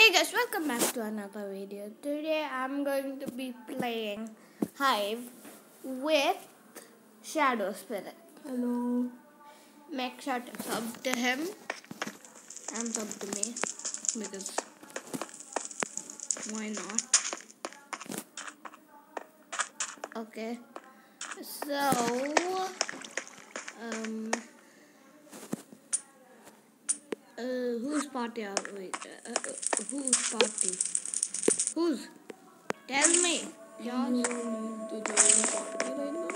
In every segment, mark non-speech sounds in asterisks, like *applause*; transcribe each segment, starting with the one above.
Hey guys, welcome back to another video. Today I'm going to be playing Hive with Shadow Spirit. Hello. Make sure to sub to him and sub to me because why not? Okay, so um. Uh, whose party are we? Uh, uh, whose party? Whose? Tell me. Yours? To join a party right now?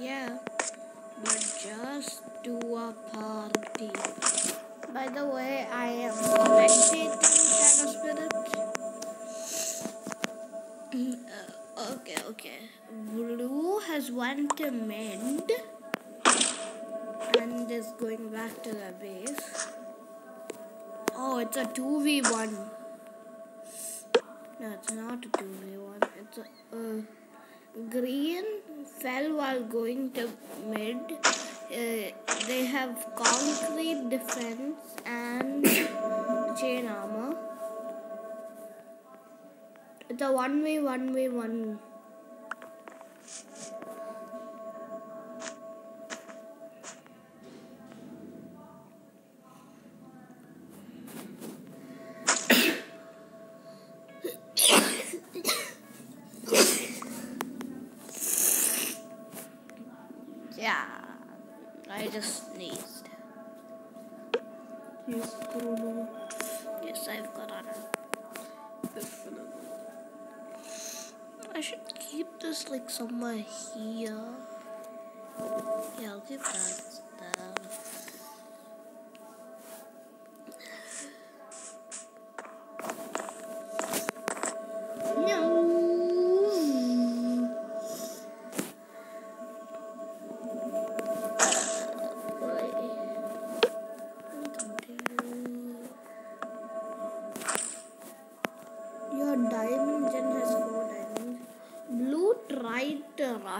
Yeah. But just do a party. By the way, I am spectating Shadow Spirit. Uh, okay, okay. Blue has went to mid and is going back to the base. Oh, it's a 2v1. No, it's not a 2v1. It's a. Uh, green fell while going to mid. Uh, they have concrete defense and *coughs* chain armor. It's a 1v1v1. Yeah, I just sneezed. Yes, Corona. Yes, I've got on. Definitely. I should keep this like somewhere here. Yeah, I'll keep that there.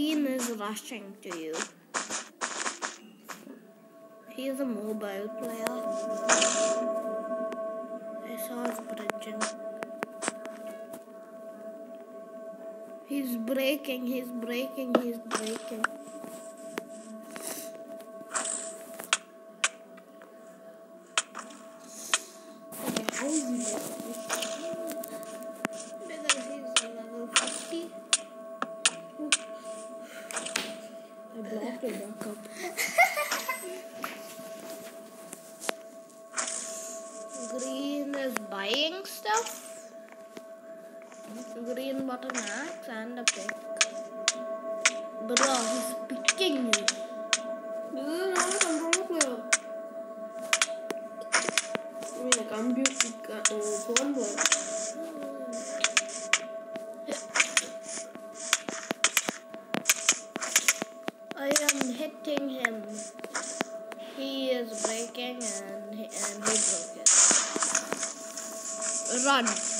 chain. Is rushing to you. He is a mobile player. I saw his bridging. He's breaking, he's breaking, he's breaking. Okay, how is he doing? Green axe and a pick. Bro, he's picking you. This is not a controller. I mean a computer, uh, phone player. I am hitting him. He is breaking and he, and he broke it. Run.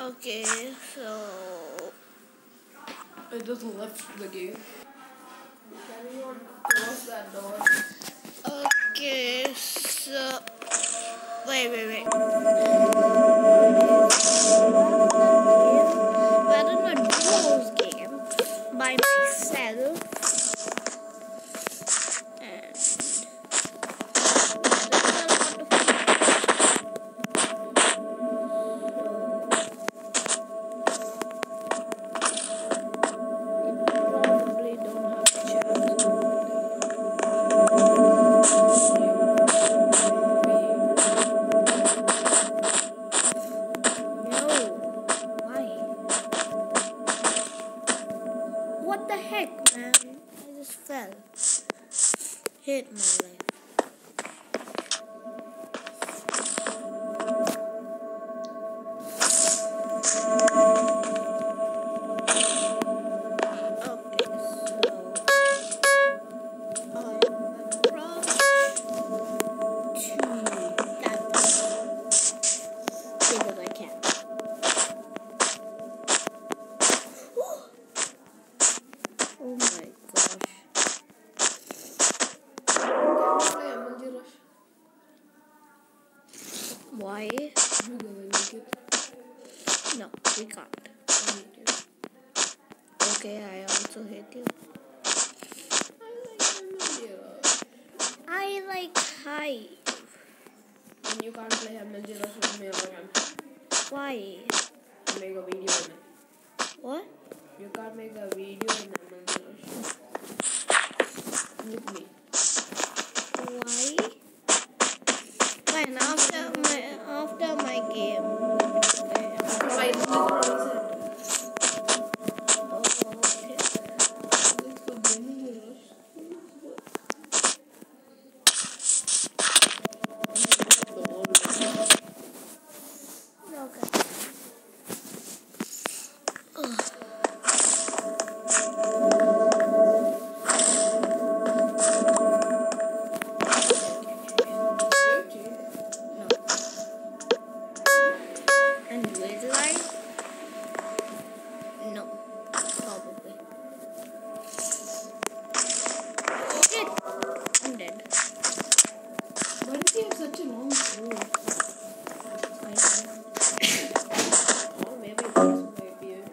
Okay, so I just left the game. Can you close that door? okay, so wait, wait, wait. Hit my Why? You go and make it. No, we can't. I hate it. Okay, I also hate you. I like MLG Rush. I like hi. And you can't play MLG Rush with me or him. Why? Make a video it. What? You can't make a video in MLG Rush. With me.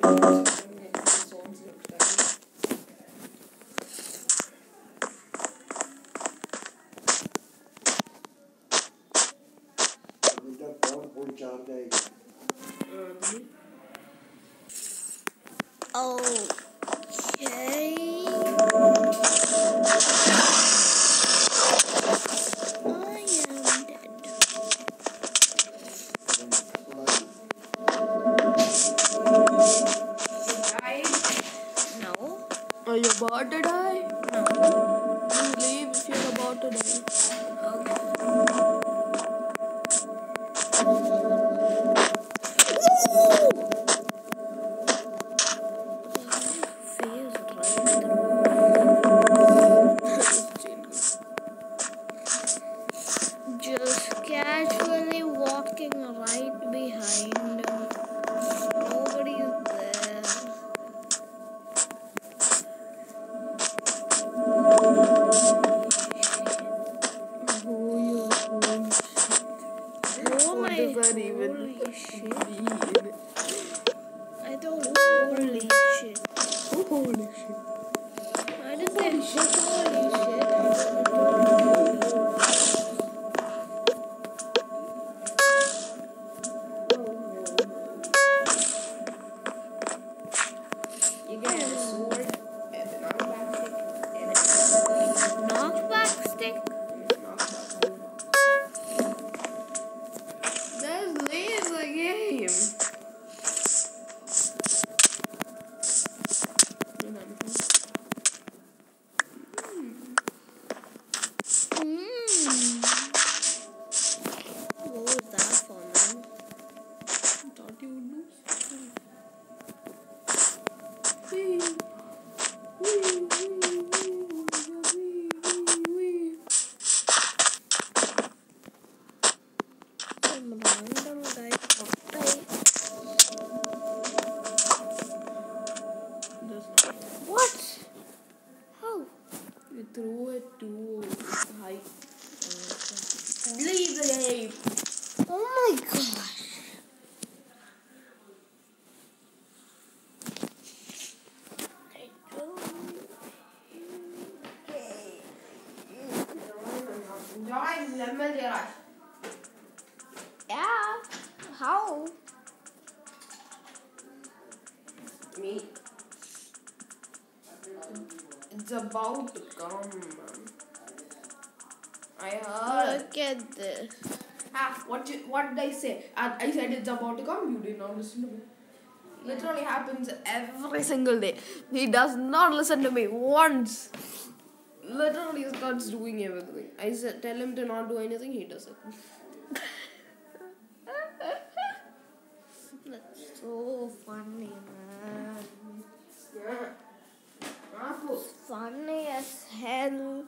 Thank you. Feels Me. It's about to come. I heard. Look at this. Ah, what you, what did I say? I, I said it's about to come. You did not listen to me. Literally happens every single day. He does not listen to me once. Literally starts doing everything. I said, tell him to not do anything, he does it. So funny, man. Apple. Funny as hell.